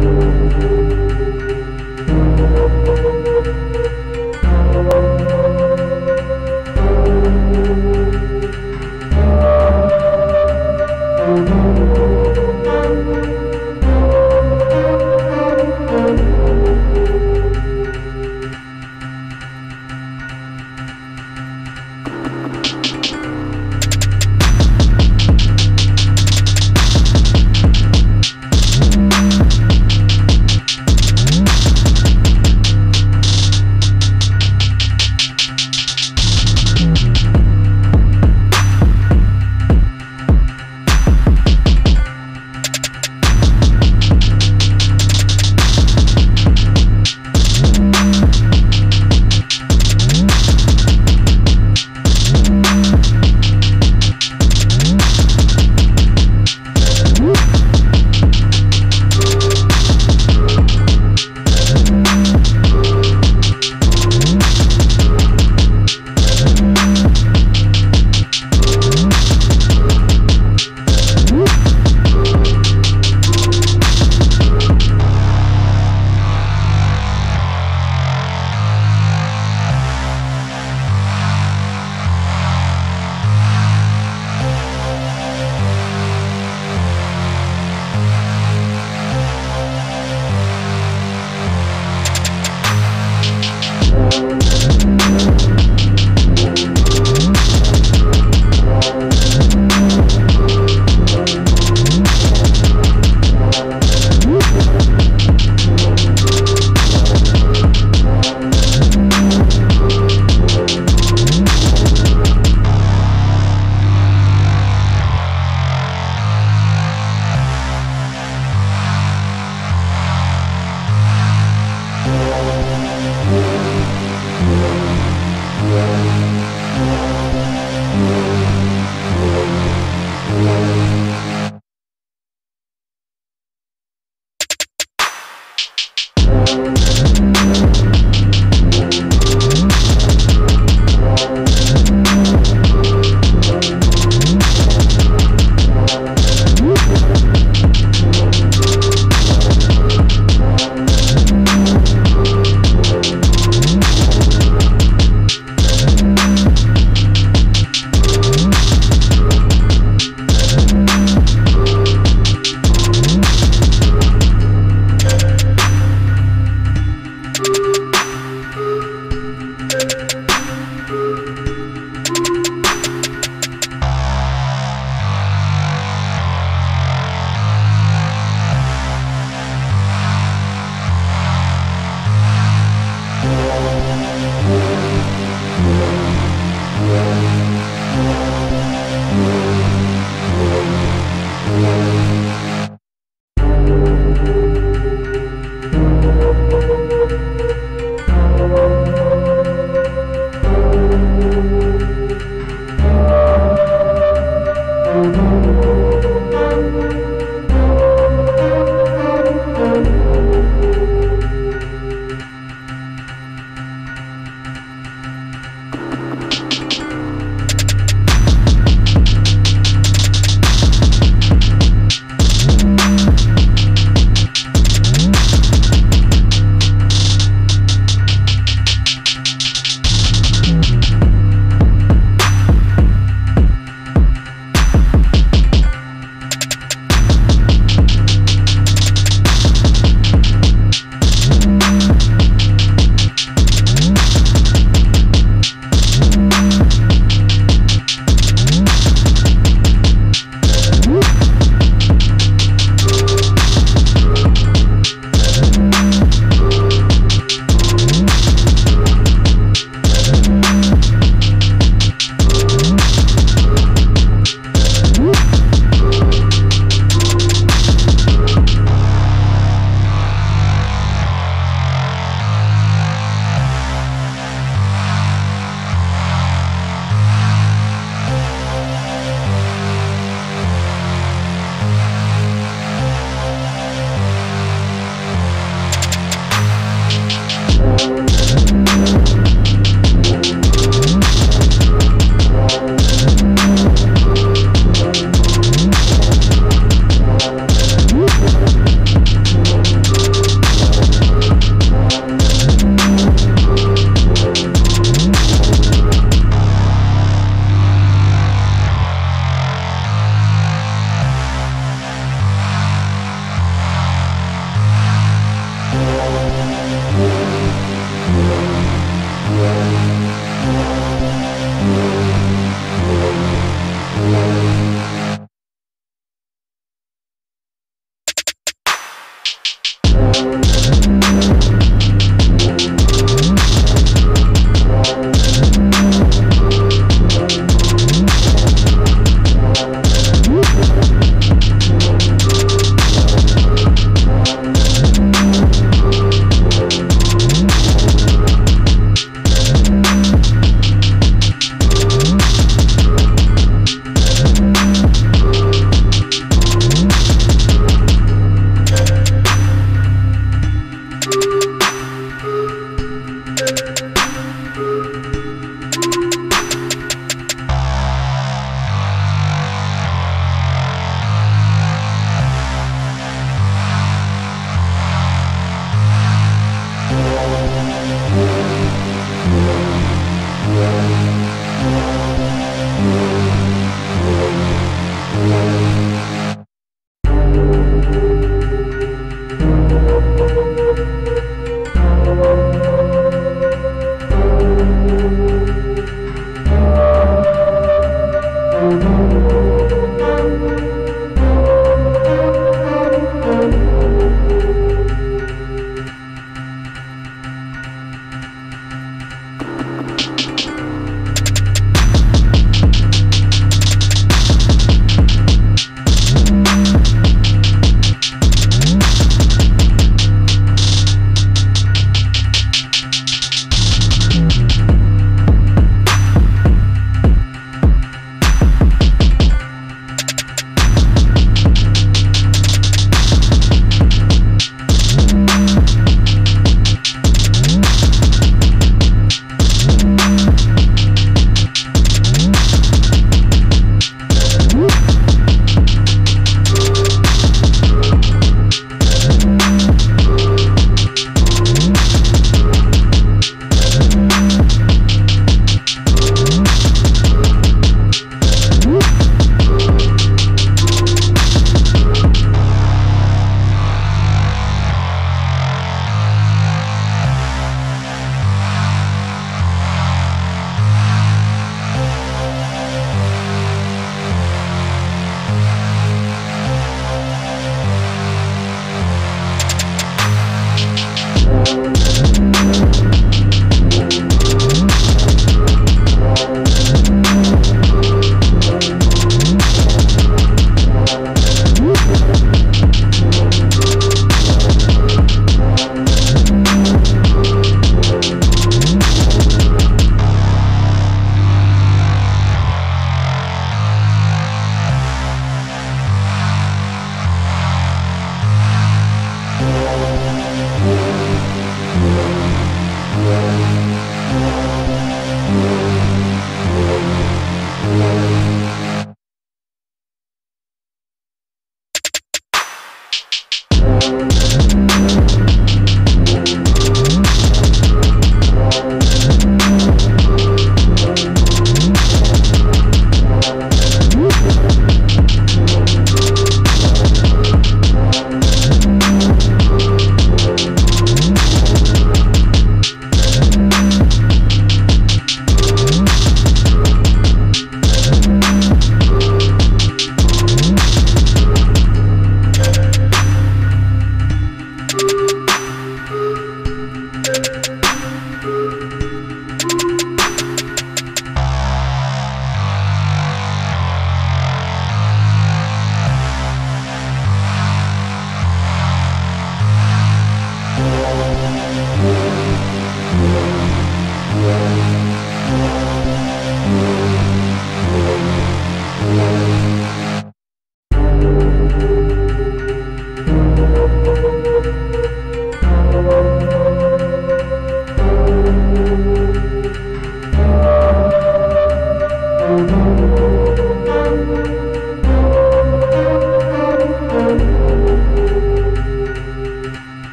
Música